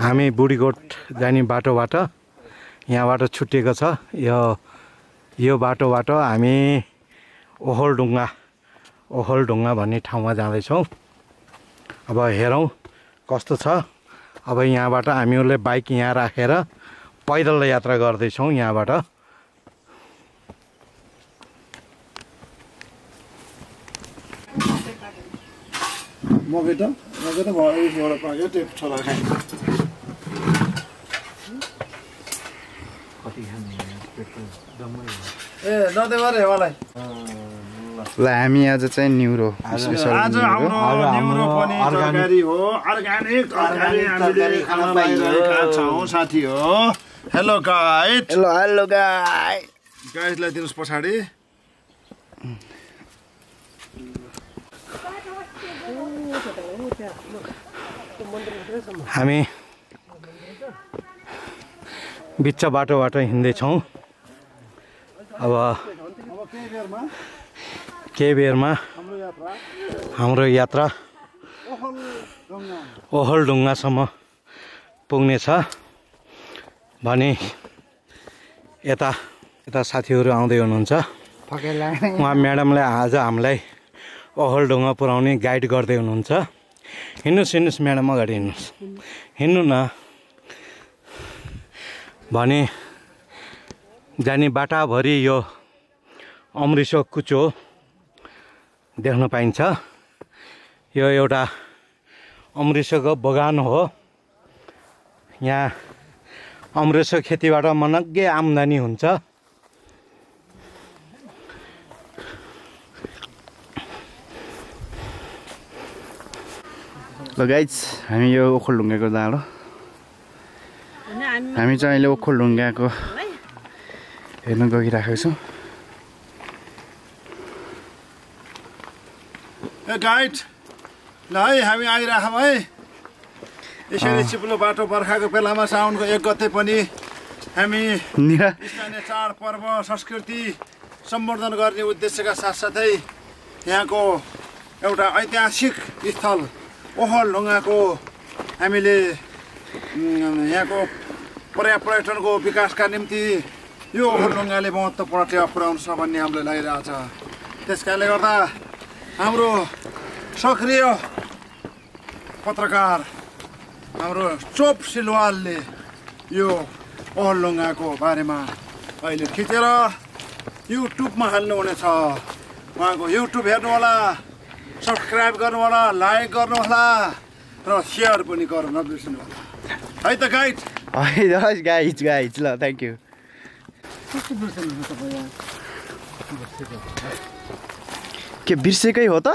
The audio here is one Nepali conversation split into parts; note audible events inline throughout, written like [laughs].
हामी बुढीकोट जाने बाटोबाट यहाँबाट छुट्टिएको छ। यो यो बाटोबाट हामी ओहोलढुङ्गा ओहोलढुङ्गा भन्ने ठाउँमा जाँदैछौँ। अब हेरौँ कस्तो छ। अब यहाँबाट हामीहरूले बाइक यहाँ राखेर पैदल यात्रा गर्दैछौँ यहाँबाट मकै त मकै त भयो छोरा ए मलाई ल हामी आज चाहिँ न्युरो स्पेसल आज न्युरो हाम्रो न्युरो पनि तरकारी हो अर्ग्यानिक तरकारी हामीले खान पाइरहेका छौँ साथी हो हेलो गाइड हेलो हेलो गाई गाइडलाई दिनुहोस् पछाडि हामी बिच्च बाटोबाट हिँड्दैछौँ। अब केही बेरमा हाम्रो यात्रा ओहलढुङ्गासम्म पुग्नेछ भने यता यता साथीहरू आउँदै हुनुहुन्छ। उहाँ म्याडमले आज हामीलाई ओहलढुङ्गा पुऱ्याउने गाइड गर्दै हुनुहुन्छ। हिँड्नुहोस् हिँड्नुहोस् म्याडम अगाडि हिँड्नुहोस् हिँड्नु न भने जाने बाटाभरि यो अमृसो कुचो देख्न पाइन्छ यो एउटा अमृसोको बगान हो यहाँ अमृसो खेतीबाट मनग्गे आम्दानी हुन्छ ल गाइज हामी यो ओखलढुङ्गाको डाँडो। हामी चाहिँ अहिले ओखलढुङ्गाको हेर्न गइराखेको छौँ। ए गाइड ल है हामी आइराखौँ है। यसरी चिप्लो बाटो बर्खाको बेलामा साउनको एक गते पनि हामी स्थानीय चाडपर्व संस्कृति सम्वर्धन गर्ने उद्देश्यका साथसाथै यहाँको एउटा ऐतिहासिक स्थल ओहलढुङ्गाको हामीले यहाँको पर्या पर्यटनको विकासका निम्ति यो ओहलढुङ्गाले महत्त्वपूर्ण टेवा पुर्याउँछ भन्ने हामीलाई लागिरहेछ। त्यस कारणले गर्दा हाम्रो सक्रिय पत्रकार हाम्रो चोप सिलवालले यो ओहलढुङ्गाको बारेमा अहिले खिचेर युट्युबमा हाल्नुहुनेछ। उहाँको युट्युब हेर्नुहोला। सब्सक्राइब गर्नुहोला लाइक गर्नुहोला र सेयर पनि गर्नु नबिर्सनु होला। है त गाइड है गाइज गाइज ल थ्याङ्क यू के बिर्सेकै हो त?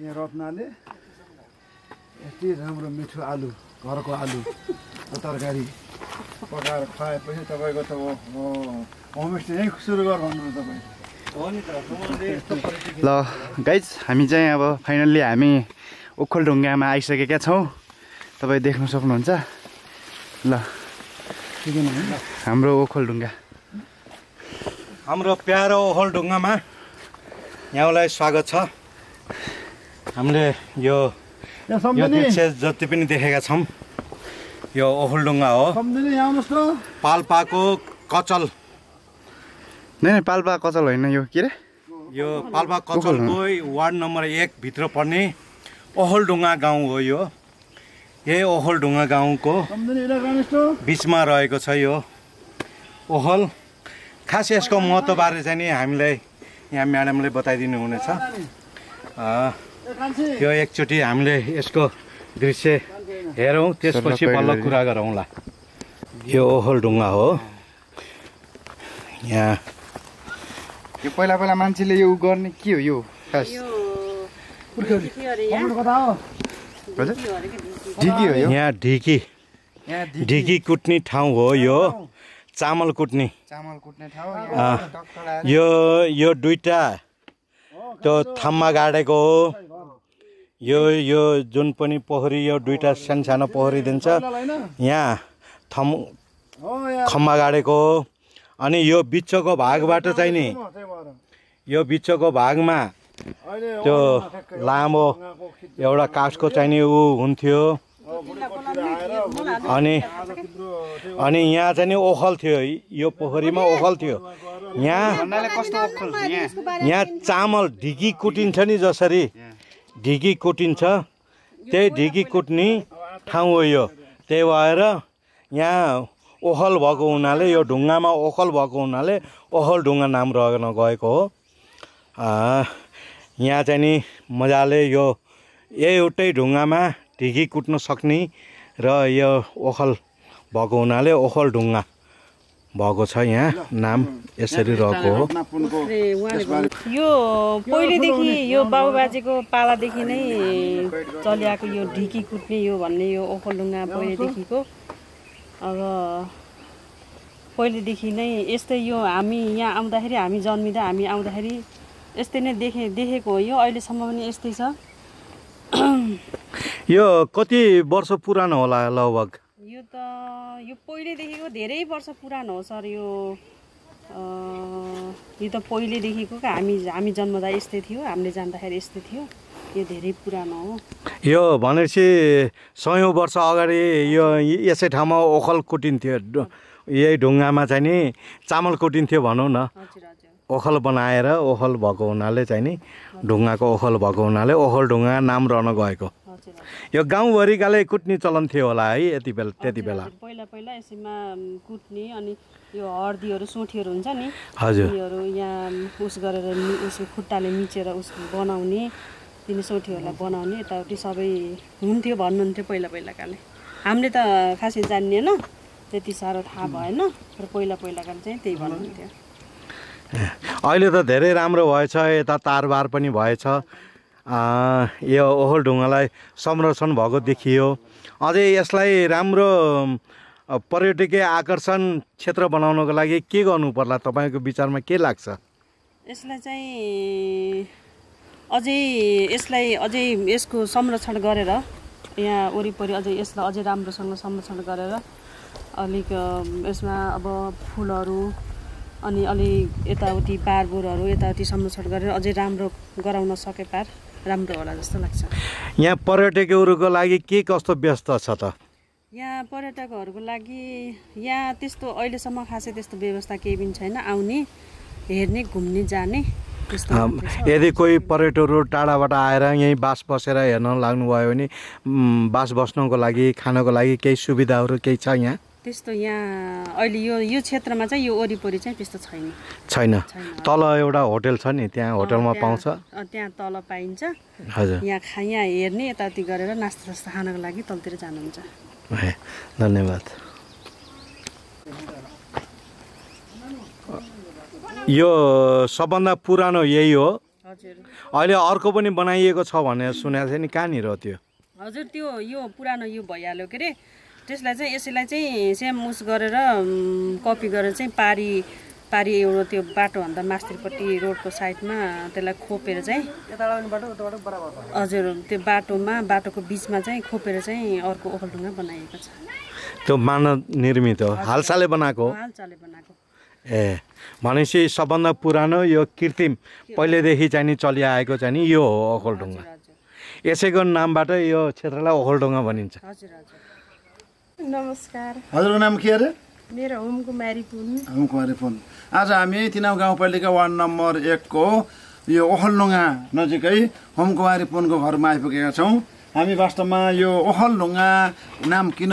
यहाँ रत्नाले यति राम्रो मिठो आलु घरको आलु तरकारी पकाएर खुवाएपछि तपाईँको त होमस्टे यहीँ सुरु गर भन्नु तपाईँ। ल गाइज हामी चाहिँ अब फाइनल्ली हामी ओखलढुङ्गामा आइसकेका छौँ। तपाईँ देख्न सक्नुहुन्छ। ल हाम्रो ओखलढुङ्गा। हाम्रो प्यारो ओहलढुङ्गामा यहाँलाई स्वागत छ। हामीले यो जति पनि देखेका छौँ यो ओखलढुङ्गा हो। पाल्पाको कचल। नै पाल्पा कचल होइन यो। के अरे यो पाल्पा कचलको वार्ड नम्बर एकभित्र पर्ने ओहलढुङ्गा गाउँ हो यो। यही ओहलढुङ्गा गाउँको बिचमा रहेको छ यो ओहल। खास यसको महत्त्वबारे चाहिँ नि हामीलाई यहाँ म्याडमले बताइदिनु हुनेछ। यो एकचोटि हामीले यसको दृश्य हेरौँ त्यसपछि बल्ल कुरा गरौँला। यो ओहलढुङ्गा हो। यहाँ यो पहिला पहिला मान्छेले यो गर्ने के हो यो? खास यहाँ ढिकी। यहाँ ढिकी। कुट्ने ठाउँ हो यो। चामल कुट्ने। चामल कुट्ने ठाउँ यो यो दुइटा त्यो थम्मा गाडेको हो। यो यो जुन पनि पोखरी यो दुइटा सानसानो पोखरी दिन्छ। यहाँ थम खम्बा गाडेको हो। अनि यो बिचको भागबाट चाहिँ नि यो बिचको भागमा त्यो लामो एउटा काठको चाहिने ऊ हुन्थ्यो। अनि अनि यहाँ चाहिँ नि ओखल थियो। यो पोखरीमा ओखल थियो। यहाँ भन्नाले कस्तो ओखल यहाँ यहाँ चामल ढिकी कुटिन्छ नि जसरी। ढिकी कुटिन्छ। त्यही ढिकी कुट्ने। ठाउँ हो यो। त्यही भएर यहाँ ओखल भएको हुनाले यो ढुङ्गामा ओखल भएको हुनाले ओखल ढुङ्गा नाम रहन गएको हो। आ, यहाँ चाहिँ नि मजाले यो एउटै ढुङ्गामा ढिकी कुट्न सक्ने र यो ओखल भएको हुनाले ओखल ढुङ्गा भएको छ यहाँ नाम यसरी रहेको हो। यो पहिलेदेखि यो बाबुबाजेको पालादेखि नै चलिआएको यो ढिकी कुट्ने यो भन्ने यो ओखलडुङ्गा पहिलेदेखिको। अब पहिलेदेखि नै यस्तै यो हामी यहाँ आउँदाखेरि हामी जन्मिँदा हामी आउँदाखेरि यस्तै नै देखे देखेको हो यो। अहिलेसम्म पनि यस्तै छ। [clears throat] यो कति वर्ष पुरानो होला लगभग? यो त यो पहिलेदेखिको धेरै वर्ष पुरानो हो सर यो। यो त पहिलेदेखिको हामी हामी जन्मदा यस्तै थियो हामीले जान्दाखेरि यस्तै थियो। यो धेरै पुरानो हो। यो भनेपछि सयौँ वर्ष अगाडि यो यसै ठाउँमा ओखल कुटिन्थ्यो। यही ढुङ्गामा चाहिँ नि चामल कुटिन्थ्यो भनौँ न। ओखल बनाएर ओखल भएको हुनाले चाहिँ नि ढुङ्गाको ओखल भएको हुनाले ओखल ढुङ्गा नाम रहन गएको। यो गाउँभरिकाले कुट्ने चलन थियो होला है यति बेला त्यति बेला। पहिला पहिला यसैमा कुट्ने अनि यो हर्दीहरू सोठीहरू हुन्छ नि हजुर। यहाँ उस गरेर उसको खुट्टाले मिचेर उस बनाउने तिनी सोठीहरूलाई बनाउने यताउति सबै हुन्थ्यो भन्नुहुन्थ्यो पहिला पहिलाकाले। हामीले त खासै जान्नेन त्यति साह्रो थाहा भएन तर पहिला पहिलाकाले चाहिँ त्यही भन्नुहुन्थ्यो। [laughs] अहिले त धेरै राम्रो भएछ यता तारबार पनि भएछ। यो ओहोल ढुङ्गालाई संरक्षण भएको देखियो। अझै यसलाई राम्रो पर्यटकीय आकर्षण क्षेत्र बनाउनको लागि के गर्नु पर्ला तपाईँको विचारमा के लाग्छ? यसलाई चाहिँ अझै यसलाई अझै यसको संरक्षण गरेर यहाँ वरिपरि अझै यसलाई अझै राम्रोसँग संरक्षण गरेर अलिक यसमा अब फुलहरू अनि अलिक यताउति बारबुरहरू यताउति संरक्षण गरेर अझै राम्रो गराउन सके पार राम्रो होला जस्तो लाग्छ। यहाँ पर्यटकहरूको लागि के कस्तो व्यस्त छ त? यहाँ पर्यटकहरूको लागि यहाँ त्यस्तो अहिलेसम्म खासै त्यस्तो व्यवस्था केही पनि छैन। आउने हेर्ने घुम्ने जाने। यदि कोही पर्यटकहरू टाढाबाट आएर यहीँ बास बसेर हेर्न लाग्नुभयो भने बास बस्नको लागि खानको लागि केही सुविधाहरू केही छ यहाँ? त्यस्तो यहाँ अहिले यो यो क्षेत्रमा चाहिँ यो वरिपरि चाहिँ त्यस्तो छैन। छैन। तल एउटा होटेल छ नि त्यहाँ होटेलमा पाउँछ। त्यहाँ तल पाइन्छ। हजुर। यहाँ खा यहाँ हेर्ने यताउति गरेर नास्ता सास्ता खानको लागि तलतिर जानुहुन्छ। धन्यवाद। यो सबभन्दा पुरानो यही हो। हजुर। अहिले अर्को पनि बनाइएको छ भनेर सुनेको थिएँ नि कहाँनिर हो त्यो? हजुर त्यो यो पुरानो यो भइहाल्यो के अरे त्यसलाई चाहिँ यसैलाई चाहिँ सेम उस गरेर कपी गरेर चाहिँ पारी पारी एउटा त्यो बाटोभन्दा मास्तिरपट्टि रोडको साइडमा त्यसलाई खोपेर चाहिँ हजुर त्यो बाटोमा बाटोको बिचमा चाहिँ खोपेर चाहिँ अर्को ओखलढुङ्गा बनाइएको छ। त्यो मानव निर्मित हो हालसालै बनाएको हो। हालचाले बनाएको। ए भनेपछि सबभन्दा पुरानो यो कृत्रिम पहिलेदेखि चाहिँ नि चलिआएको चाहिँ नि यो हो ओखलढुङ्गा। यसैको नामबाट यो क्षेत्रलाई ओखलढुङ्गा भनिन्छ। हजुर हजुर। नमस्कार। हजुरको नाम के अरे? मेरो होम कुमारी पुन। कुमारी फोन आज हामी तिनाउ गाउँपालिका वार्ड नम्बर एकको यो ओखलढुङ्गा नजिकै होमकुमारी पुनको घरमा आइपुगेका छौँ। हामी वास्तवमा यो ओखलढुङ्गा नाम किन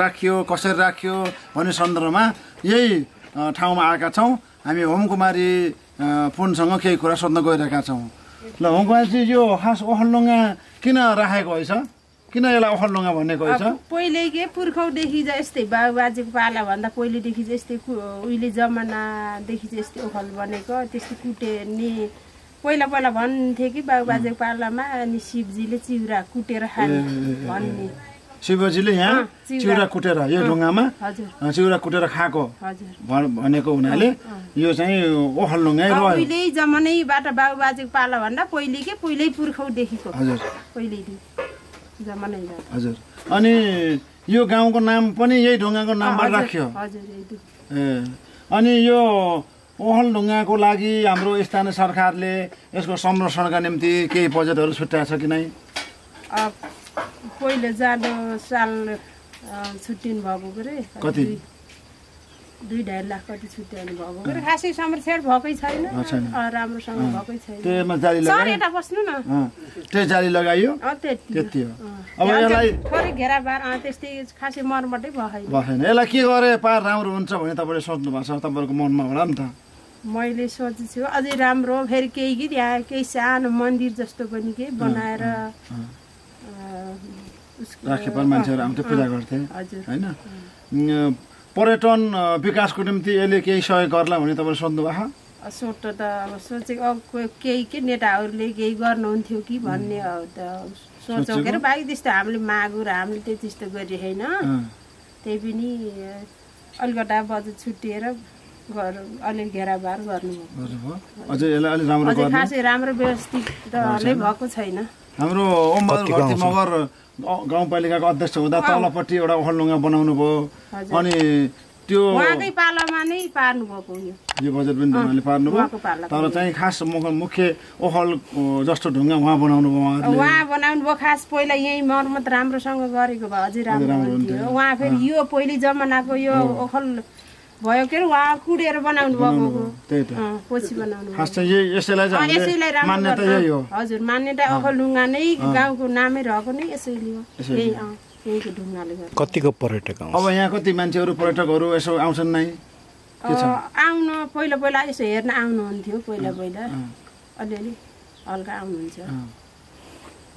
राखियो कसरी राखियो भन्ने सन्दर्भमा यही ठाउँमा आएका छौँ। हामी होमकुमारी पुनसँग केही कुरा सोध्न गइरहेका छौँ। ल होमकुमारीजी यो खास ओखलढुङ्गा किन राखेको रहेछ? किन यसलाई ओखलढुङ्गा भनेको रहेछ? पहिले के पुर्खौँदेखि चाहिँ यस्तै बाबुबाजेको पालाभन्दा पहिलेदेखि चाहिँ यस्तै उहिले जमानादेखि चाहिँ यस्तै ओखल बनेको त्यस्तै कुटेर्ने। पहिला पहिला भन्थे कि बाबुबाजेको पालामा अनि शिवजीले चिउरा कुटेर खाने भन्ने। शिवजीले यहाँ चिउरा। कुटेर यो ढुङ्गामा चिउरा कुटेर खाएको भनेको हुनाले यो चाहिँ ओखलढुङ्गै अब रह्यो। उहिल्यै जमानैबाट बाबुबाजेको पालाभन्दा पहिले के? पहिल्यै पुर्खौँदेखिको हजुर। पहिल्यैदेखि जमानैबाट हजुर। अनि यो गाउँको नाम पनि यही ढुङ्गाको नामबाट राख्यो। ए। अनि यो ओखलढुङ्गाको लागि हाम्रो स्थानीय सरकारले यसको संरक्षणका निम्ति केही बजेटहरू छुट्याएको छ कि नै? पहिलो जाडो साल छुट्टिनु भएको के कति? दुई- ढाई लाख कति छुट्याउनु भएको के खासै समरसेट भएकै छैन राम्रोसँग भएकै छैन। यता बस्नु न। अँ, त्यो जाली लगाइयो त्यति त्यति हो। अब त्यहाँ यसलाई थोरै घेरा बार त्यस्तै खासै मर्मटै भएन। भएन। यसलाई के गरे पार राम्रो हुन्छ भने तपाईँले सोच्नु भएको छ। तपाईँहरूको मनमा होला नि त। मैले सोचेको छु अझै राम्रो फेरि केही कि त्यहाँ केही सानो मन्दिर जस्तो पनि के बनाएर अँ, उसको- राखे पर मान्छेहरू आउँथ्यो पूजा गर्थे होइन? पर्यटन विकासको निम्ति यसले केही सहयोग गर्ला भने तपाईँले सोध्नु भएको सोट त अब सोचेको अब कोही- के नेताहरूले केही गर्नुहुन्थ्यो कि भन्ने अब त सोचेको के अरे बाइक त्यस्तो हामीले मागु र हामीले त्यही त्यस्तो गरे होइन। अँ, त्यही पनि अलिकता बजेट छुट्टिएर गर अलिअलि घेराबार गर्नुभयो। अझै यसलाई अलिक राम्रो खासै राम्रो व्यवस्थित त भएको छैन। हाम्रो ओमबहादुर मगर गाउँपालिकाको अध्यक्ष हुँदा तलपट्टि एउटा ओखलढुङ्गा बनाउनु भयो। अनि त्यो उहाँकै पालामा नै पार्नु भएको यो। यो बजेट पनि उहाँले पार्नुभयो तर चाहिँ खास मुख- मुख्य ओखल जस्तो ढुङ्गा उहाँ बनाउनु भयो उहाँ बनाउनु भयो खास पहिला यहीँ मर्मत राम्रोसँग गरेको भए अझै राम्रो हुन्थ्यो। उहाँ फेरि यो पहिले जमानाको यो ओखल भयो के अरे उहाँ कुडेर बनाउनु भएको त्यही पछि बनाउनु मान्यता यही हो। हजुर मान्यता ओखल ढुङ्गा नै गाउँको नामै रहेको नै यसैले हो। यही अँ, यहीको ढुङ्गाले गर्दा कतिको पर्यटक आउँछ? अब यहाँ कति मान्छेहरू पर्यटकहरू यसो आउँछन् नै? आउन पहिला पहिला यसो हेर्न आउनुहुन्थ्यो पहिला पहिला। अलिअलि हल्का आउनुहुन्छ।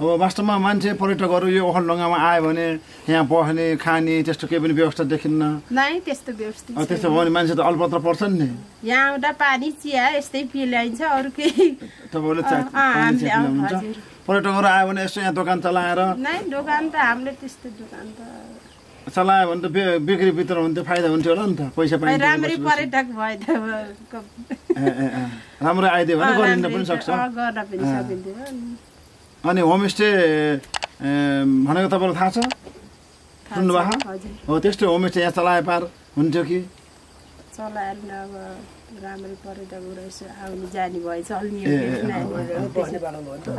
अब वास्तवमा मान्छे पर्यटकहरू यो ओखलढुङ्गामा आयो भने यहाँ बस्ने खाने त्यस्तो केही पनि व्यवस्था देखिन्न। नै त्यस्तो व्यवस्थित अब त्यस्तो भयो भने मान्छे त अलपत्र पर्छन् नि। यहाँ आउँदा पानी चिया यस्तै पिलाइन्छ अरू केही। हजुर। पर्यटकहरू आयो भने यसो यहाँ दोकान चलाएर नै दोकान त हामीले त्यस्तो दोकान त। चलायो भने त बिक्री बित्र हुन्थ्यो फाइदा हुन्थ्यो होला नि त पैसा पाइन्थ्यो राम्रै। पर्यटक भए त। राम्रो आइदियो भने गरिन पनि सक्छ। गर्न पनि सकिन्थ्यो। अनि होमस्टे भनेको तपाईँलाई थाहा छ? सुन्नुभएको हो त्यस्तै होमस्टे यहाँ चलाए पार हुन्थ्यो कि? चलाएर अब राम्रै आउने जाने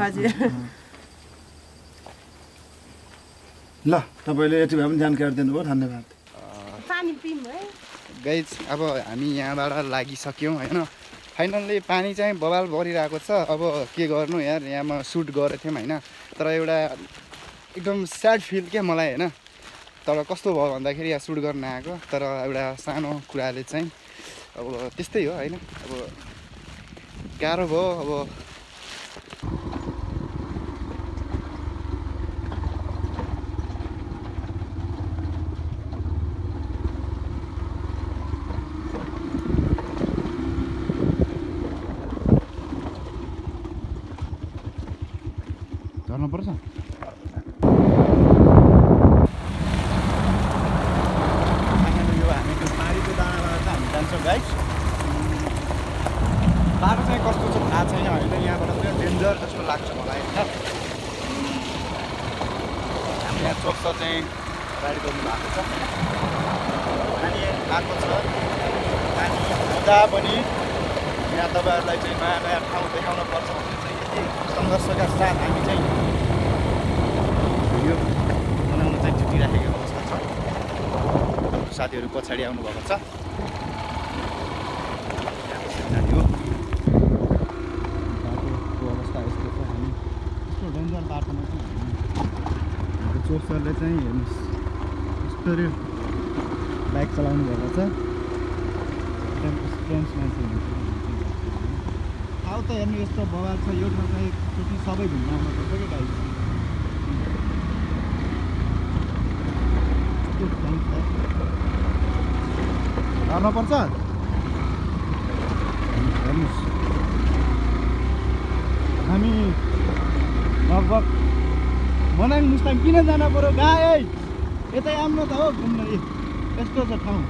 हजुर। ल तपाईँले यति भए पनि जानकारी दिनुभयो धन्यवाद। पानी पिउँ है। गाइज अब हामी यहाँबाट लागिसक्यौँ होइन? फाइनल्ली पानी चाहिँ बवाल परिरहेको छ। अब के गर्नु यार? यहाँ म सुट गरेको थियौँ होइन। तर एउटा एकदम स्याड फिल क्या मलाई होइन? तर कस्तो भयो भन्दाखेरि यहाँ सुट गर्न आएको। तर एउटा सानो कुराले चाहिँ अब त्यस्तै हो होइन? अब गाह्रो भयो। अब झर्नुपर्छ यो हामी त्यो पानीको दानाबाट चाहिँ हामी जान्छौँ गाइस बाटो चाहिँ कस्तो छ थाहा छैन होइन यहाँबाट चाहिँ डेन्जर जस्तो लाग्छ मलाई होइन हामी यहाँ चोक चाहिँ राइड गर्नु भएको छ पानी आएको छ पानी हुँदा पनि यहाँ तपाईँहरूलाई चाहिँ नयाँ नयाँ ठाउँ देखाउन पर्छ भने चाहिँ यति सङ्घर्षका साथ हामी चाहिँ भिडियो बनाउन चाहिँ जुटिराखेको अवस्था छ साथीहरू पछाडि आउनुभएको छ जाने हो बाटोको अवस्था यस्तो छ हामी यस्तो डेन्जर बाटोमा चाहिँ हामी सरले चाहिँ हेर्नुहोस्। यस्तरी बाइक चलाउनु भएको छ एकदम त हेर्नु यस्तो बवाल छ यो ठाउँ चाहिँ एकचोटि सबै घुम्न आउनुपर्छ क्या गाई झर्नुपर्छ हेर्नुहोस्। हामी लगभग मनाङ मुस्ताङ किन जान पऱ्यो गाई यतै आउनु त हो घुम्न। यस्तो छ ठाउँ।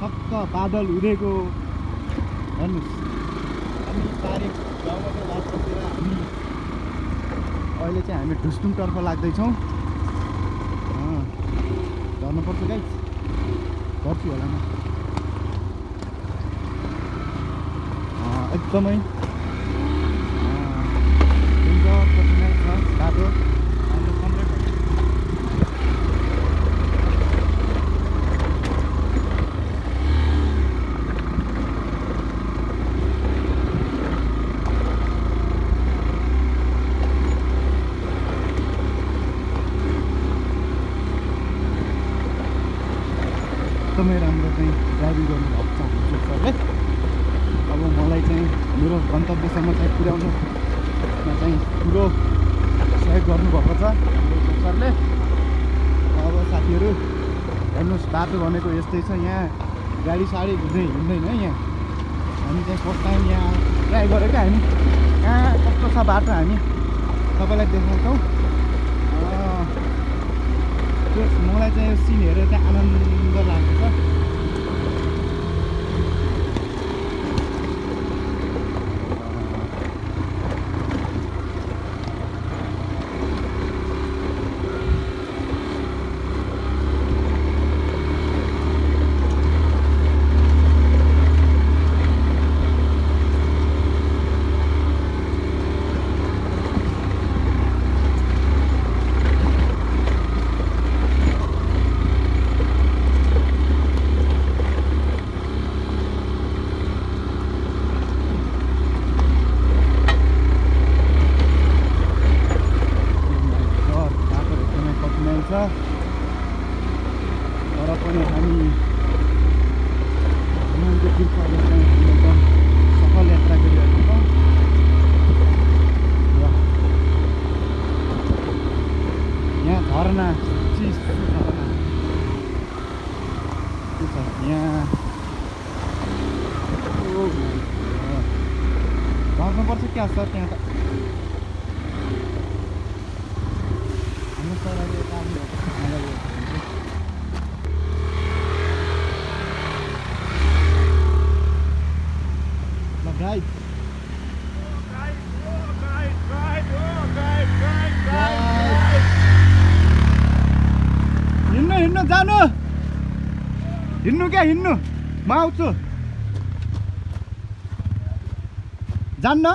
ठक्क बादल उडेको। हेर्नुहोस् हामी लास्टतिर हामी अहिले चाहिँ हामी ढुस्टुङतर्फ लाग्दैछौँ। झर्नुपर्छ गाई। झर्छु होला म। एकदमै बाटो एकदमै राम्रो चाहिँ ड्राइभिङ गर्नुभएको छ हाम्रो सरले अब मलाई चाहिँ मेरो गन्तव्यसम्म चाहिँ पुर्याउनुमा चाहिँ ठुलो सहयोग गर्नुभएको छ। हाम्रो सरले? अब साथीहरू हेर्नुहोस् बाटो भनेको यस्तै छ। यहाँ गाडी साडी हिँड्दै हिँड्दैन यहाँ। हामी चाहिँ फर्स्ट टाइम यहाँ ट्राई गरेको हामी। कहाँ कस्तो छ बाटो हामी? तपाईँलाई देखाउँछौँ। त्यो मलाई चाहिँ यो सिन हेरेर चाहिँ आनन्द लाग्छ घर बाटो एकदमै कठिनाइ छ तर पनि हामी भगवान्को कृपाले चाहिँ हामी एकदम सफल यात्रा गरिरहेका छौँ र यहाँ झरना चिज झरना के छ यहाँ ओ my God. झर्नुपर्छ क्या सर त्यहाँ त हाम्रो सर अहिले काम गर्छ ल ड्राइभ हिँड्नु हिँड्नु जानु हिँड्नु क्या हिँड्नु। म आउँछु। जान्न।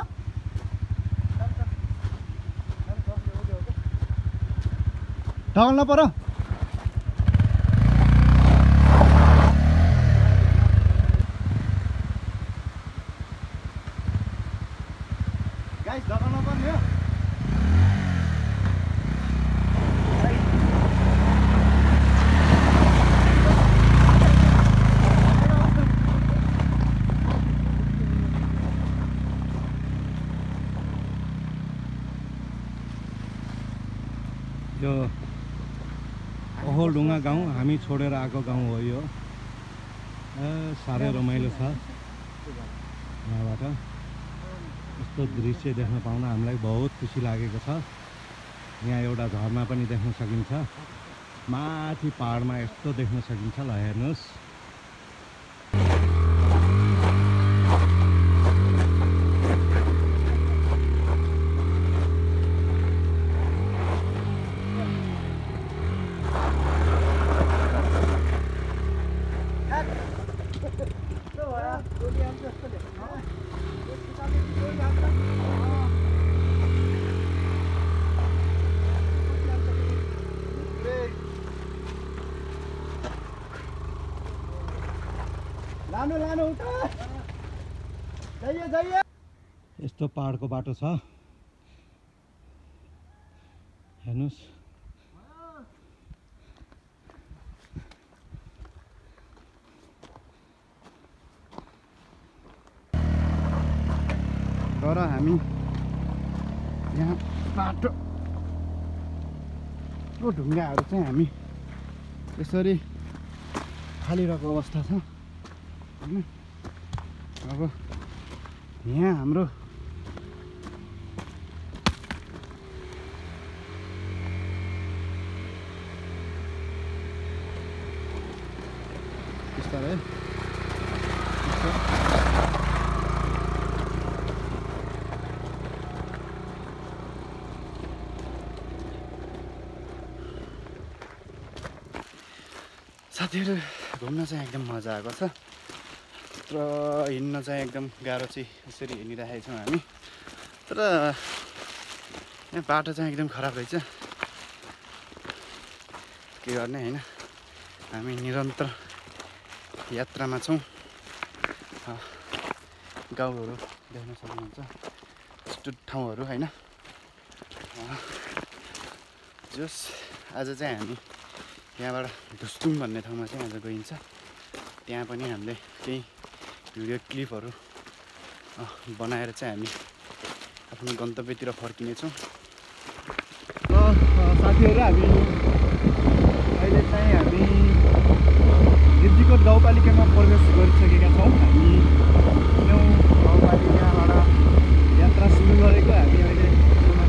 ढल्न पऱ्यो गाइस ढल्न पर्ने हो यो ओहोलढुङ्गा गाउँ हामी छोडेर आएको गाउँ हो यो। साह्रै रमाइलो छ। यहाँबाट यस्तो दृश्य देख्न पाउन हामीलाई बहुत खुसी लागेको छ। यहाँ एउटा झरना पनि देख्न सकिन्छ। माथि पाहाडमा यस्तो देख्न सकिन्छ ल हेर्नुहोस् लानु लानु उता जाइए जाइए यस्तो पाहाडको बाटो छ। हेर्नुहोस्। तर हामी यहाँ बाटो यो ढुङ्गाहरू चाहिँ हामी यसरी फालिरहेको अवस्था छ। अब यहाँ हाम्रो साथीहरू घुम्न चाहिँ एकदम मजा आएको छ। र हिँड्न चाहिँ एकदम गाह्रो चाहिँ यसरी हिँडिराखेको छौँ हामी। तर यहाँ बाटो चाहिँ एकदम खराब रहेछ। के गर्ने होइन हामी निरन्तर यात्रामा छौँ। गाउँहरू देख्न सक्नुहुन्छ। यस्तो ठाउँहरू होइन। जस आज चाहिँ हामी यहाँबाट धुस्तुङ भन्ने ठाउँमा चाहिँ आज गइन्छ। त्यहाँ पनि हामीले केही भिडियो क्लिपहरू बनाएर चाहिँ हामी आफ्नो गन्तव्यतिर फर्किनेछौँ। साथीहरू हामी अहिले चाहिँ हामी रिब्जीकोट गाउँपालिकामा प्रवेश गरिसकेका छौँ। हामी नौ गाउँपालिकाबाट यात्रा सुरु गरेको हामी अहिले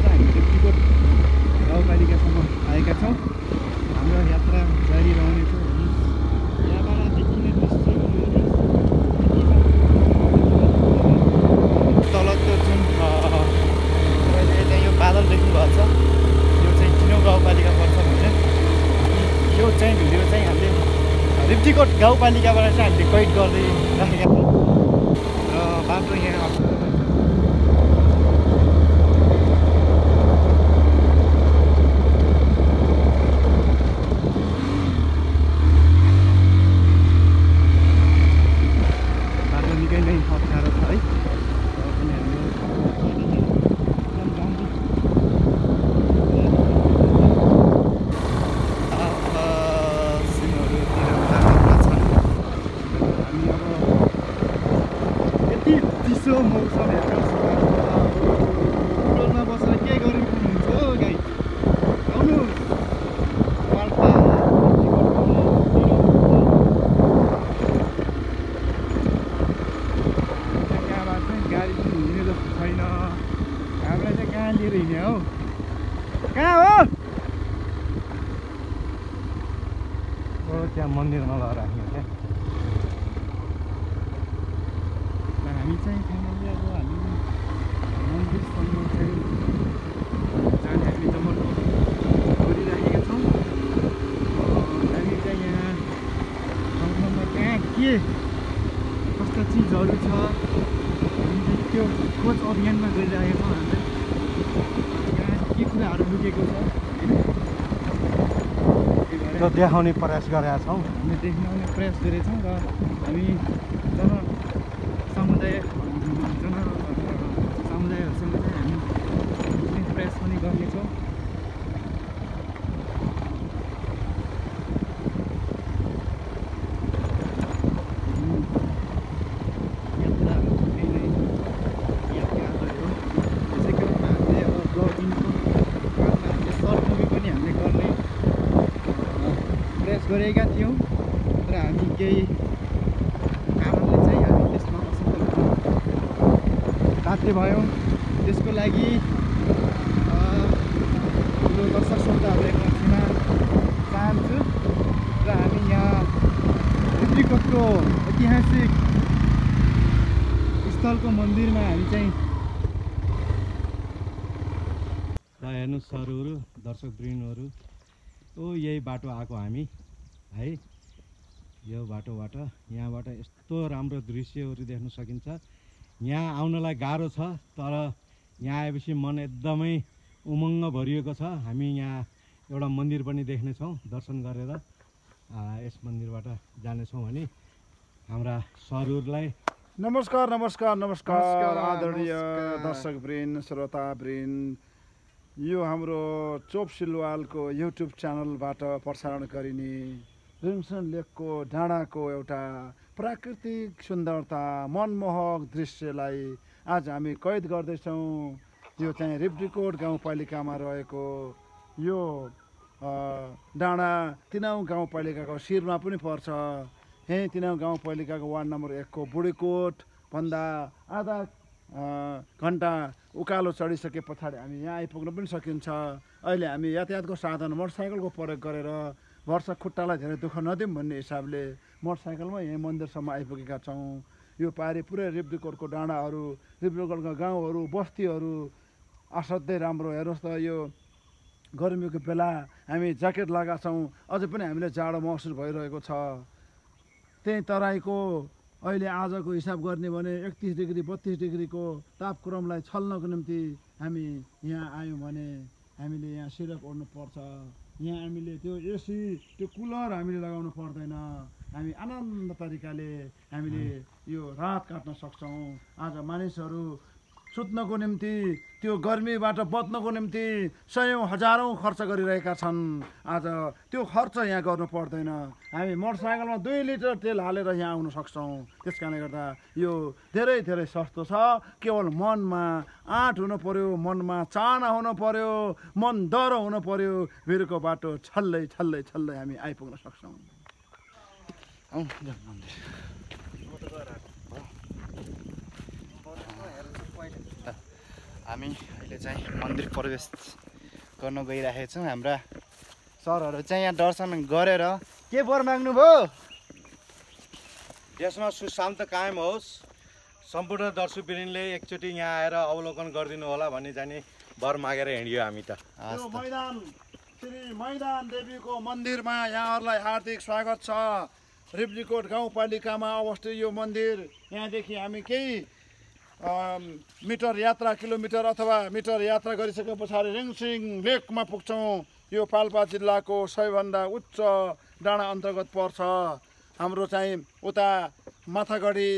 चाहिँ हामी रिब्जीकोट गाउँपालिकासम्म आएका छौँ। हाम्रो यात्रा जारी रहनेछ हामी यहाँबाट देखिने दृश्यहरू तल त्यो जुन यो बादल देख्नुभएको छ यो चाहिँ किन गाउँपालिका पर्छ भने यो चाहिँ भिडियो चाहिँ हामीले रिप्टीकोट गाउँपालिकाबाट चाहिँ हामीले कैद गर्दै राखेका छौँ र बाटो यहाँ बाटो निकै नै अप्ठ्यारो छ है र पनि हामीले एकदम राम्रो सिनहरूतिर जाँदा छन् हामी अब यति चिसो मौसम हेर्न होटलमा बसेर के गरी हुन्छ हो गाई आउनु पाल्पा कहाँबाट चाहिँ गाडी पनि हिँड्ने जस्तो छैन हामीलाई चाहिँ कहाँ लिएर हिँड्ने हौ कहाँ हो ओ त्यहाँ मन्दिरमा लगेर राख्ने क्या र हामी चाहिँ फाइनली अब हामी मन्दिरसम्म चाहिँ जाने हामी जमल गरिराखेका छौँ हामी चाहिँ यहाँ ठाउँमा कहाँ के कस्ता चिजहरू छ हामी चाहिँ त्यो खोज अभियानमा गरिरहेका छौँ हामीले कहाँ के कुराहरू लुकेको छ होइन त्यही भएर त्यो देखाउने प्रयास गरेका छौँ हामीले देखाउने प्रयास गरेछौँ र हामी जन समुदाय जन समुदायहरूसँग चाहिँ हामी प्रयास पनि गर्नेछौँ यात्राहरू निकै नै यादगारहरू हो त्यसै क्रममा हामीले अब ब्लगिङको क्रममा हामीले सर्ट मुभी पनि हामीले गर्ने प्रयास गरेका थियौँ तर हामी केही कारणले चाहिँ हामी त्यसमा असफल बाध्य भयौँ। त्यसको लागि ठुलो दर्शक श्रोताहरूलाई म क्षमा चाहन्छु र हामी यहाँ रिप्रीकोटको ऐतिहासिक स्थलको मन्दिरमा हामी चाहिँ र हेर्नु सरहरू दर्शक वृन्दहरू ओ यही बाटो आएको हामी। है? यो बाटोबाट यहाँबाट यस्तो राम्रो दृश्यहरू देख्न सकिन्छ। यहाँ आउनलाई गाह्रो छ तर यहाँ आएपछि मन एकदमै उमङ्ग भरिएको छ। हामी यहाँ एउटा मन्दिर पनि देख्नेछौँ दर्शन गरेर। यस मन्दिरबाट जानेछौँ भने हाम्रा सरहरूलाई नमस्कार नमस्कार नमस्कार नमस्कार, आदरणीय। दर्शकवृन्द श्रोतावृन्द। यो हाम्रो चोप सिलवालको युट्युब च्यानलबाट प्रसारण गरिने रिमसन लेकको डाँडाको एउटा प्राकृतिक सुन्दरता मनमोहक दृश्यलाई आज हामी कैद गर्दैछौँ। यो चाहिँ रिब्रिकोट गाउँपालिकामा रहेको यो डाँडा तिनाउ गाउँपालिकाको शिरमा पनि पर्छ। यहीँ तिनाउ गाउँपालिकाको वार्ड नम्बर एकको बुढीकोट भन्दा आधा घन्टा उकालो चढिसके पछाडि हामी यहाँ आइपुग्न पनि सकिन्छ। अहिले हामी यातायातको साधन मोटरसाइकलको प्रयोग गरेर वर्ष खुट्टालाई धेरै दुःख नदिउँ भन्ने हिसाबले मोटरसाइकलमा यहीँ मन्दिरसम्म आइपुगेका छौँ। यो पारि पुरै रिब्दीकोटको डाँडाहरू रिब्दीकोटका गाउँहरू बस्तीहरू असाध्यै राम्रो। हेर्नुहोस् त यो गर्मीको बेला हामी ज्याकेट लगाएको छौँ। अझै पनि हामीलाई जाडो महसुस भइरहेको छ। त्यही तराईको अहिले आजको हिसाब गर्ने भने एकतिस डिग्री बत्तिस डिग्रीको तापक्रमलाई छल्नको निम्ति हामी यहाँ आयौँ भने हामीले यहाँ सिरक ओढ्नु पर्छ यहाँ हामीले त्यो एसी त्यो कुलर हामीले लगाउनु पर्दैन। हामी आनन्द तरिकाले हामीले यो रात काट्न सक्छौँ। आज मानिसहरू सुत्नको निम्ति त्यो गर्मीबाट बच्नको निम्ति सयौँ हजारौँ खर्च गरिरहेका छन्। आज त्यो खर्च यहाँ गर्नु पर्दैन। हामी मोटरसाइकलमा दुई लिटर तेल हालेर यहाँ आउन सक्छौँ। त्यस कारणले गर्दा यो धेरै धेरै सस्तो छ। केवल मनमा आँट हुनु पर्यो मनमा चाहना हुनु पर्यो मन डर हुनु पर्यो वीरको बाटो छल्लै छल्लै छल्लै हामी आइपुग्न सक्छौँ। हामी अहिले चाहिँ मन्दिर प्रवेश गर्न गइरहेका छौँ। हाम्रा सरहरू चाहिँ यहाँ दर्शन गरेर के वर माग्नुभयो? यसमा सुशान्त कायम होस्। सम्पूर्ण दर्शकवृन्दले एकचोटि यहाँ आएर अवलोकन गरिदिनु होला भन्ने जाने वर मागेर हिँडियो हामी त। मैदान श्री मैदान देवीको मन्दिरमा यहाँहरूलाई हार्दिक स्वागत छ। रिब्जीकोट गाउँपालिकामा अवस्थित यो मन्दिर यहाँदेखि हामी केही मिटर यात्रा किलोमिटर अथवा मिटर यात्रा गरिसके पछाडि रिङसिङ लेकमा पुग्छौँ। यो पाल्पा जिल्लाको सबैभन्दा उच्च डाँडा अन्तर्गत पर्छ। हाम्रो चाहिँ उता माथागढी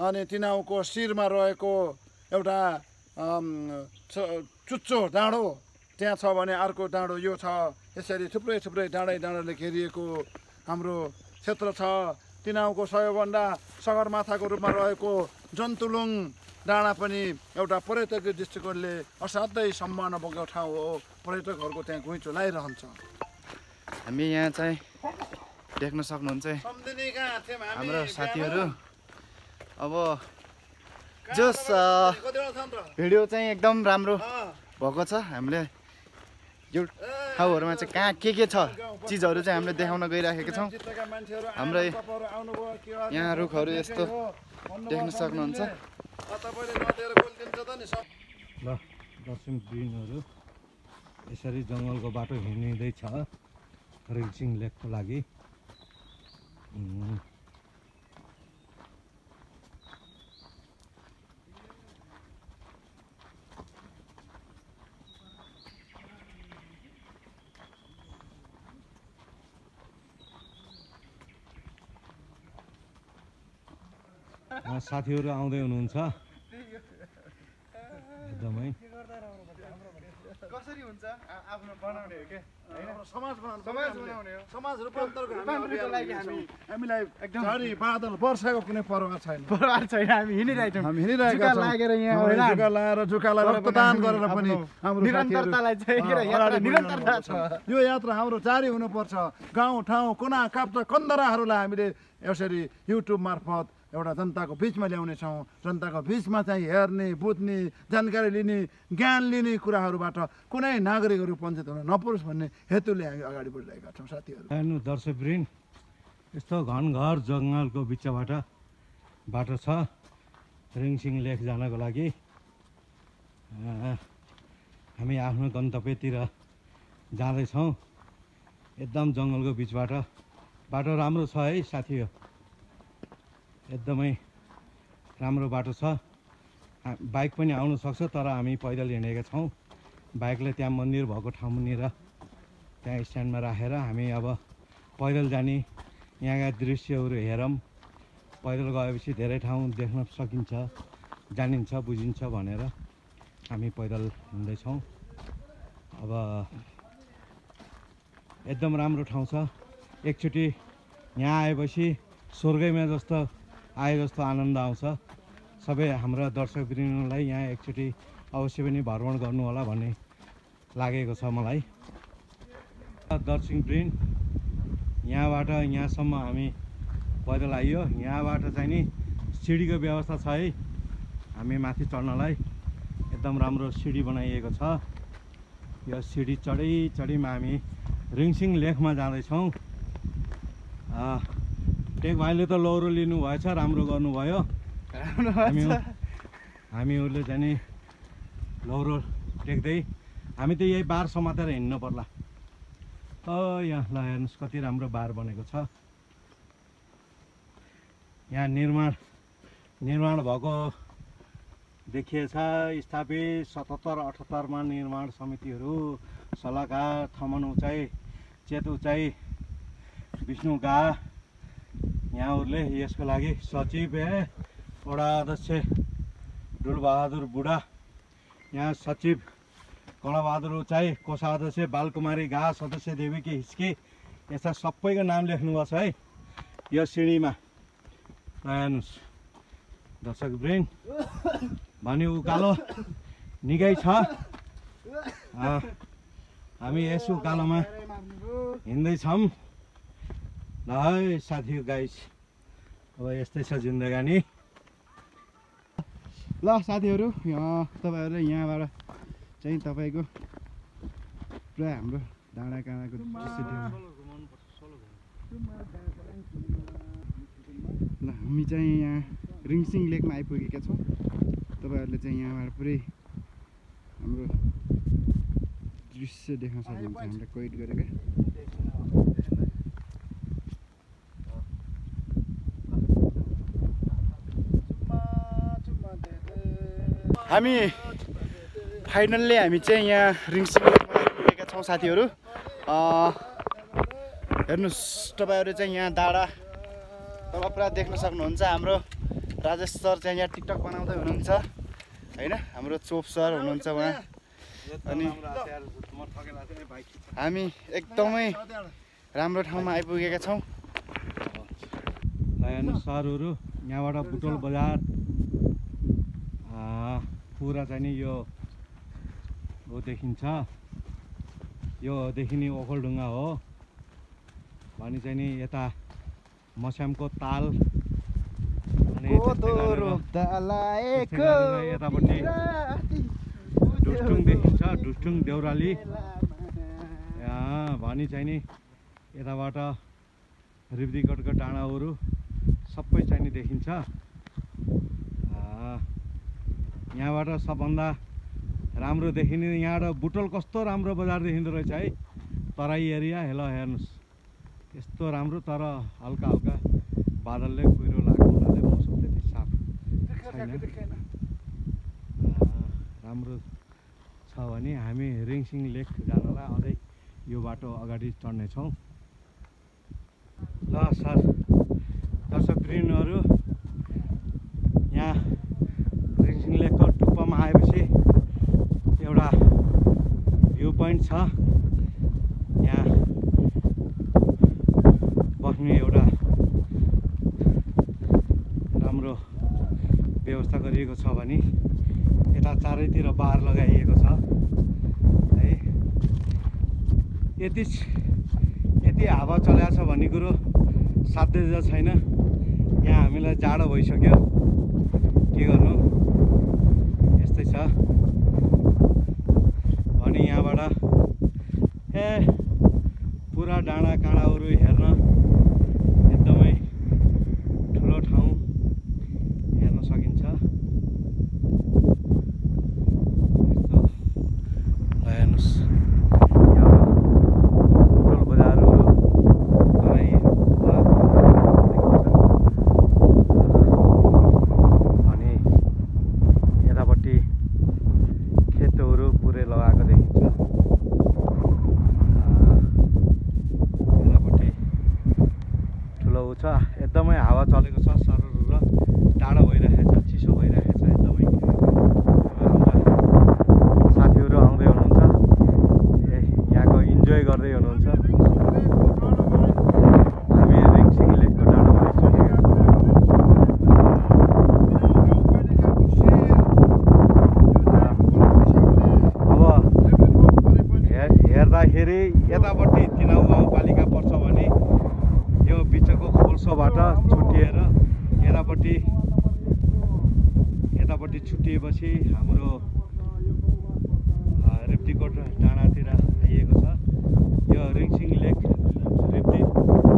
अनि तिनाउको शिरमा रहेको एउटा चुच्चो डाँडो त्यहाँ छ भने अर्को डाँडो यो छ। यसरी थुप्रै थुप्रै डाँडै डाँडाले घेरिएको हाम्रो क्षेत्र छ। तिनाउको सबैभन्दा सगरमाथाको रूपमा रहेको जन्तुलुङ डाँडा पनि एउटा पर्यटकीय दृष्टिकोणले असाध्यै सम्मान बोकेको ठाउँ हो। पर्यटकहरूको त्यहाँ घुइँचो लगाइरहन्छ हामी यहाँ चाहिँ देख्न सक्नुहुन्छ। हाम्रो? साथीहरू। अब जस? भिडियो चाहिँ एकदम राम्रो भएको छ। हामीले यो ठाउँहरूमा चाहिँ कहाँ के के छ? चिजहरू चाहिँ हामीले देखाउन गइराखेका छौँ। हाम्रो? यहाँ रुखहरू यस्तो देख्न सक्नुहुन्छ। ल दर्शन दिनहरू यसरी जङ्गलको बाटो हिँडिँदैछ रिक्सिङ लेकको लागि। साथीहरू आउँदै हुनुहुन्छ। एकदमै। कसरी हुन्छ? आफ्नो बनाउने हो क्या हाम्रो समाज बनाउनु समाज पर्यो बनाउने हो। हामीले। समाज रूपान्तरको हामी रूपान्तरको अभियान लागि गर्छौँ। हामी हामीलाई एकदम- झरी बादल वर्षाको कुनै परवाह छैन। परिवार छैन हामी हिँडिरहेछौँ। हामी हिँडिरहेका जुका छौँ। लागेर यहाँ हाम्रो होइन। जुका लगाएर जुकालाई तर पनि रक्तदान हामी गरेर पनि आफ्नो हाम्रो निरन्तरतालाई चाहिँ साथीहरू, के अँ, यात्रा अगाडि निरन्तरता बढिरहनुपर्छ। यो यात्रा हाम्रो जारी हुनुपर्छ। गाउँ ठाउँ कुना काप्चा कन्दराहरूलाई हामीले यसरी युट्युब मार्फत एउटा जनताको बिचमा ल्याउनेछौँ जनताको बिचमा चाहिँ हेर्ने बुझ्ने जानकारी लिने ज्ञान लिने कुराहरूबाट कुनै नागरिकहरू वञ्चित हुन नपरोस् भन्ने हेतुले हामी अगाडि बढिरहेका छौँ साथीहरू। सानो दर्शकवृन्द यस्तो घनघर जङ्गलको बिचबाट बाटो छ रिङसिङ लेक जानको लागि। हामी आफ्नो गन्तव्यतिर जाँदैछौँ। एकदम जङ्गलको बिचबाट। बाटो राम्रो छ है साथी हो एकदमै राम्रो बाटो छ। बाइक पनि आउनु सक्छ तर हामी पैदल हिँडेका छौँ। बाइकले त्यहाँ मन्दिर भएको ठाउँनिर त्यहाँ स्ट्यान्डमा राखेर हामी अब पैदल जाने यहाँका दृश्यहरू हेरौँ। पैदल गएपछि धेरै ठाउँ देख्न सकिन्छ जानिन्छ बुझिन्छ भनेर हामी पैदल हिँड्दैछौँ। अब एकदम राम्रो ठाउँ छ। एकचोटि यहाँ आएपछि स्वर्गैमा जस्तो आए जस्तो आनन्द आउँछ। सबै हाम्रा दर्शकवृन्दलाई यहाँ एकचोटि अवश्य पनि भ्रमण गर्नु होला भन्ने लागेको छ मलाई। दर्शकवृन्द यहाँबाट यहाँसम्म हामी पैदल आइयो। यहाँबाट चाहिँ नि सिडीको व्यवस्था छ है। हामी माथि चढ्नलाई एकदम राम्रो सिडी बनाइएको छ। यो सिडी चढी चढीमा हामी रिङसिङ लेकमा जाँदैछौँ। टेक भाइले त लौरो लिनुभएछ राम्रो गर्नुभयो। हामी हामीहरूले चाहिँ नि लौरो टेक्दै हामी त यही बार समातेर हिँड्नु पर्ला। अ यहाँ ल हेर्नुहोस् कति राम्रो बार बनेको छ। यहाँ निर्माण निर्माण भएको देखिएछ स्थापित सतहत्तर अठहत्तरमा निर्माण समितिहरू सल्लाहकार थमन उचाइ चेत उचाइ विष्णु गा यहाँहरूले यसको लागि सचिव ए वडा अध्यक्ष डुलबहादुर बुढा। यहाँ सचिव कणबहादुर उचाइ कोषाध्यक्ष बालकुमारी गा सदस्य देवीकी हिस्के यस्ता सबैको नाम लेख्नुभएको है यो सिँढीमा ल हेर्नुहोस् दर्शक ब्रेन भने उकालो निकै छ। हामी यस उकालोमा हिँड्दैछौँ। है साथी गाइस अब यस्तै छ जिन्दगानी। ल साथीहरू तपाईँहरूले यहाँबाट चाहिँ तपाईँको पुरा हाम्रो डाँडा काँडाको ल हामी चाहिँ यहाँ रिङसिङ लेकमा आइपुगेका छौँ। तपाईँहरूले चाहिँ यहाँबाट पुरै हाम्रो दृश्य देख्न सक्नुहुन्छ हामीलाई कैद गरेका। हामी फाइनल्ली हामी चाहिँ यहाँ रिङसिङ लेकमा आइपुगेका छौँ साथीहरू। हेर्नुहोस् तपाईँहरू चाहिँ यहाँ डाँडा तपाईँ पुरा देख्न सक्नुहुन्छ। हाम्रो राजेश सर चाहिँ यहाँ टिकटक बनाउँदै हुनुहुन्छ। होइन हाम्रो चोप सर हुनुहुन्छ उहाँ। अनि हामी एकदमै राम्रो ठाउँमा आइपुगेका छौँ। ल हेर्नुहोस् सरहरू यहाँबाट बुटोल बजार पुरा चाहिँ नि यो हो देखिन्छ। यो देखिने ओखलढुङ्गा हो। भने चाहिँ नि यता मस्यामको ताल अनि यतापट्टि डुस्टुङ देखिन्छ डुस्टुङ देउराली। भनी चाहिँ नि यताबाट रिब्दीगढको डाँडाहरू सबै चाहिँ नि देखिन्छ। यहाँबाट सबभन्दा राम्रो देखिने यहाँबाट बुटोल कस्तो राम्रो बजार देखिँदो रहेछ है? तराई एरिया हेलो हेर्नुहोस्। यस्तो राम्रो तर हल्का हल्का बादलले कुहिरो लागेको हुनाले मौसम त्यति साफ छैन। राम्रो छ भने हामी रिङसिङ लेक जानलाई अझै यो बाटो अगाडि चढ्नेछौँ। ल सर दर्शकवृन्दहरू यहाँ रिङसिङ लेकको आएपछि एउटा भ्यू पोइन्ट छ। यहाँ बस्ने एउटा राम्रो व्यवस्था गरिएको छ भने यता चारैतिर बार लगाइएको छ। है यति यति हावा चलाएको छ भन्ने कुरो साध्य छैन। यहाँ हामीलाई जाडो भइसक्यो। के गर्नु? यस्तै छ भने यहाँबाट ए पुरा डाँडा काँडाहरू हेर्न एकदमै ठुलो ठाउँ हेर्न सकिन्छ यस्तो ल हेर्नुहोस् यहाँबाट टोल बजारहरू तराई भाग देखिन्छ। अनि यतापट्टि खेतहरू पुरै लगाएको देखिन्छ आ, यतापट्टि ठुलो उ छ एकदमै हावा चलेको छ सरहरू र टाढो भइरहेको छ चिसो भइरहेको छ एकदमै हाम्रा साथीहरू आउँदै हुनुहुन्छ ए यहाँको इन्जोय गर्दै हुनुहुन्छ हामी रिङसिङ लेकको डाँडामा आइसकेका छौँ अब हेर हेर्दाखेरि यतापट्टि तिनाउ गाउँपालिका पर्छ भने यो बिचको खोल्सोबाट छुट्टिएर यतापट्टि यतापट्टि छुट्टिएपछि हाम्रो अ, रिप्तीकोट डाँडातिर आइएको छ यो रिङसिङ लेक रिप्ती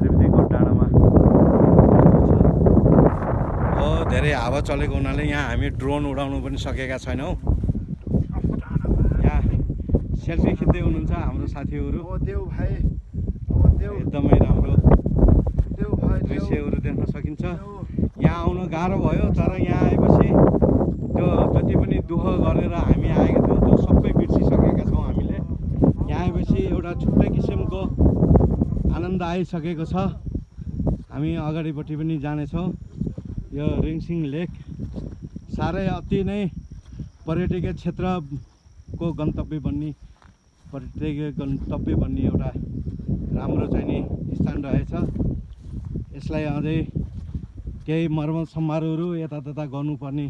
रिप्तीकोट डाँडामा यस्तो छ हो धेरै हावा चलेको हुनाले यहाँ हामी ड्रोन उडाउनु पनि सकेका छैनौँ। यहाँ सेल्फी खिच्दै हुनुहुन्छ हाम्रो साथीहरू। ओ देउ भाइ ओ देउ एकदमै राम्रो। दृश्यहरू देख्न सकिन्छ। यहाँ आउन गाह्रो भयो तर यहाँ आएपछि त्यो जति पनि दुःख गरेर हामी आएका थियौँ त्यो सबै बिर्सिसकेका छौँ हामीले। यहाँ आएपछि एउटा छुट्टै किसिमको आनन्द आइसकेको छ। हामी अगाडिपट्टि पनि जानेछौँ। यो रिङसिङ लेक। साह्रै अति नै पर्यटकीय क्षेत्रको गन्तव्य बन्ने पर्यटकीय गन्तव्य बन्ने एउटा राम्रो चाहिँ नि स्थान रहेछ। यसलाई अझै केही मर्मत समारोहहरू यतातता गर्नुपर्ने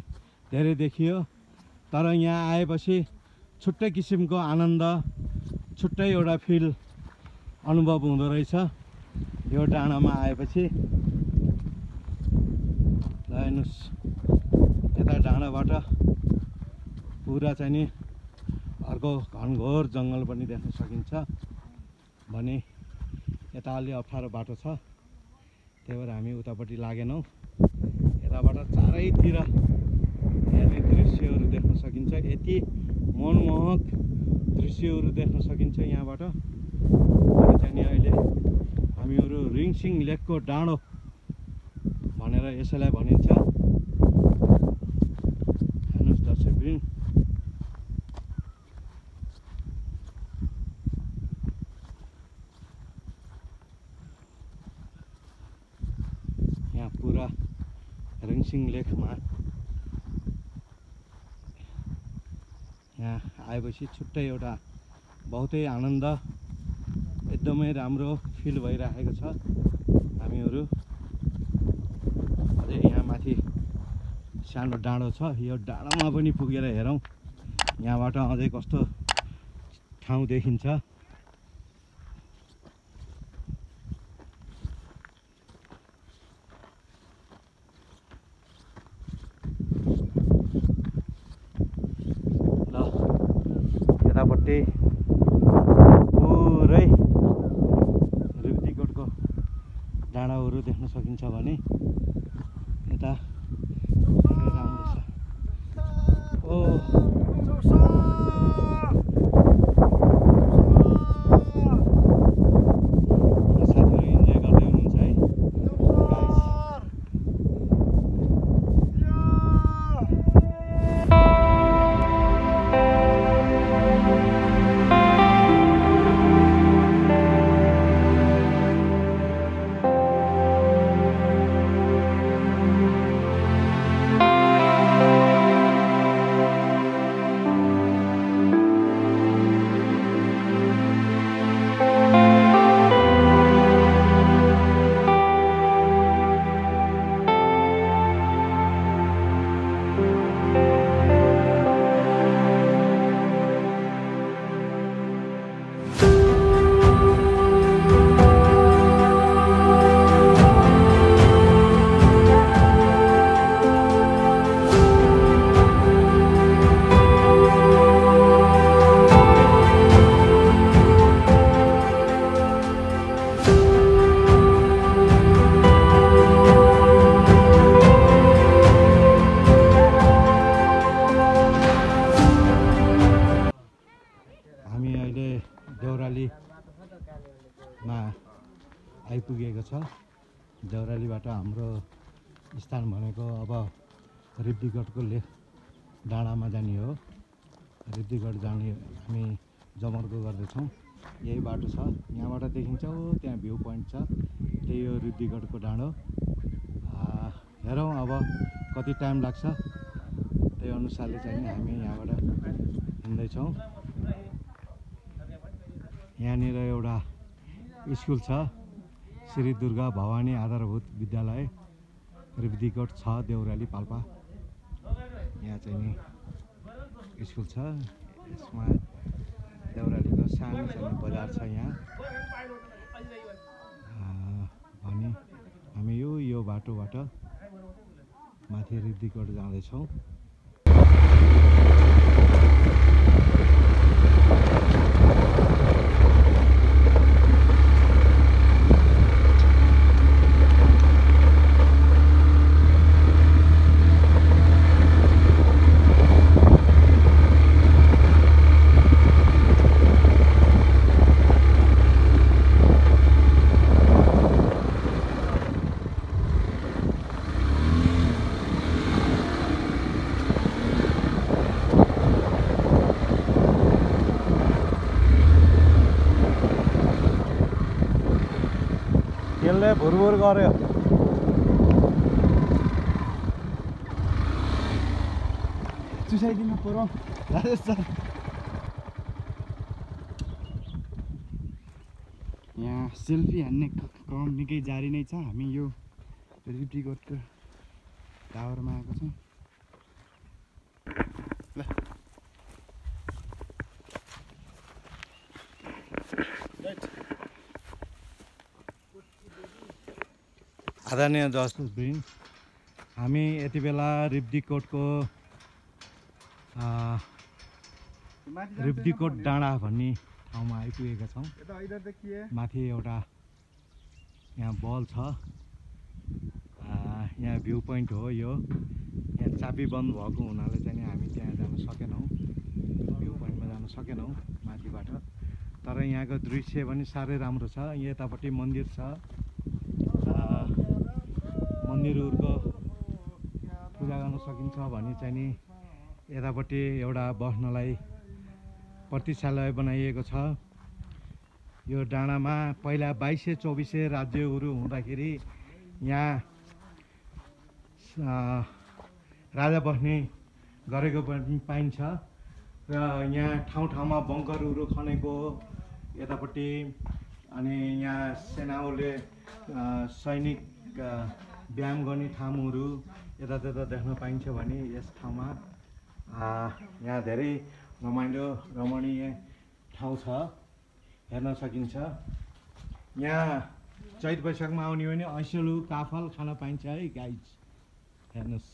धेरै देखियो। तर यहाँ आएपछि छुट्टै किसिमको आनन्द छुट्टै एउटा फिल अनुभव हुँदो रहेछ। यो डाँडामा आएपछि ल हेर्नुहोस्। यता डाँडाबाट पुरा चाहिँ नि अर्को घनघोर जङ्गल पनि देख्न सकिन्छ भने यता अलि अप्ठ्यारो बाटो छ। त्यही भएर हामी उतापट्टि लागेनौँ। यताबाट चारैतिर हेर्ने दृश्यहरू देख्न सकिन्छ। यति मनमोहक दृश्यहरू देख्न सकिन्छ यहाँबाट। चाहिँ नि अहिले हामीहरू रिङसिङ लेकको डाँडो भनेर यसैलाई भनिन्छ। दर्शकवृन्द यहाँ पुरा रिङसिङ लेकमा यहाँ आएपछि छुट्टै एउटा बहुतै आनन्द एकदमै राम्रो फिल भइरहेको छ हामीहरू। अझै यहाँ सानो डाँडो छ। यो डाँडोमा पनि पुगेर हेरौँ। यहाँबाट अझै कस्तो ठाउँ देखिन्छ। रिब्दीगढ जाने हामी जमर्को गर्दैछौँ। यही बाटो छ। यहाँबाट देखिन्छ त्यहाँ भ्यू पोइन्ट छ। त्यही हो रिब्दीगढको डाँडो। हेरौँ अब कति टाइम लाग्छ। त्यही अनुसारले चाहिँ हामी यहाँबाट हिँड्दैछौँ। यहाँनिर एउटा स्कुल छ। श्री दुर्गा भवानी आधारभूत विद्यालय। रिब्दीकोट छ देउराली पाल्पा। यहाँ चाहिँ नि स्कुल छ। यसमा देउरालीको सानो सानो बजार छ यहाँ। भने हामी यो यो बाटोबाट माथि रिब्दीकोट जाँदैछौँ। भुरभुर गऱ्यो चुसाइदिनु पऱ्यो राजेश सर यहाँ सेल्फी हान्ने क्रम निकै जारी नै छ हामी यो रिप्टिकोटको टावरमा आएको छौँ ल आदरणीय ब्रिन हामी यति बेला रिब्दीकोटको आ, रिब्दीकोट डाँडा भन्ने ठाउँमा आइपुगेका छौँ। माथि एउटा यहाँ बल छ। यहाँ भ्यू पोइन्ट हो यो। यहाँ चाबी बन्द भएको हुनाले चाहिँ हामी त्यहाँ जान सकेनौँ। भ्यू पोइन्टमा जान सकेनौँ माथिबाट। तर यहाँको दृश्य पनि साह्रै राम्रो छ। यतापट्टि मन्दिर छ। मन्दिरहरूको पूजा गर्न सकिन्छ भने चाहिँ नि यतापट्टि एउटा बस्नलाई प्रतिक्षालय बनाइएको छ। यो डाँडामा पहिला बाइसै चौबिसै राज्यहरू हुँदाखेरि यहाँ राजा बस्ने गरेको पनि पाइन्छ र यहाँ ठाउँ ठाउँमा बङ्करहरू खनेको यतापट्टि अनि यहाँ सेनाहरूले सैनिक व्यायाम गर्ने ठाउँहरू यता त्यता देख्न पाइन्छ भने यस ठाउँमा यहाँ धेरै रमाइलो रमणीय ठाउँ छ हेर्न सकिन्छ। यहाँ चैत वैशाखमा आउने भने ऐसेलु काफल खान पाइन्छ है गाइज हेर्नुहोस्।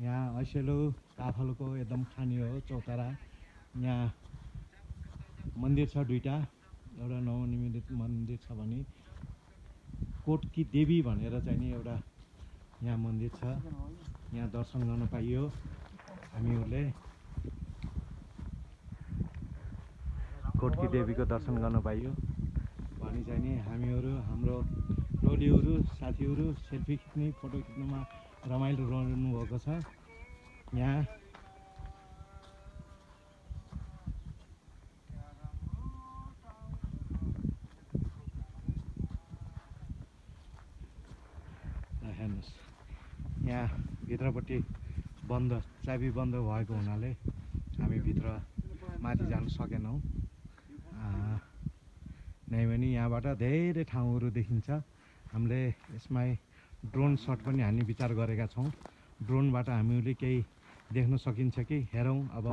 यहाँ ऐसेलु काफलको एकदम खाने हो चौतारा। यहाँ मन्दिर छ दुइटा एउटा नवनिर्मित मन्दिर छ भने कोटकी देवी भनेर चाहिँ नि एउटा यहाँ मन्दिर छ। यहाँ दर्शन गर्न पाइयो। हामीहरूले कोटकी देवीको दर्शन गर्न पाइयो। भने चाहिँ नि हामीहरू हाम्रो टोलीहरू साथीहरू सेल्फी खिच्ने फोटो खिच्नुमा रमाइलो रहनु भएको छ। यहाँ भित्रपट्टि बन्द चाबी बन्द भएको हुनाले हामी भित्र माथि जान सकेनौँ। नै पनि यहाँबाट धेरै ठाउँहरू देखिन्छ। हामीले यसमा ड्रोन सट पनि हामी विचार गरेका छौँ। ड्रोनबाट हामीले केही देख्न सकिन्छ कि? हेरौँ अब।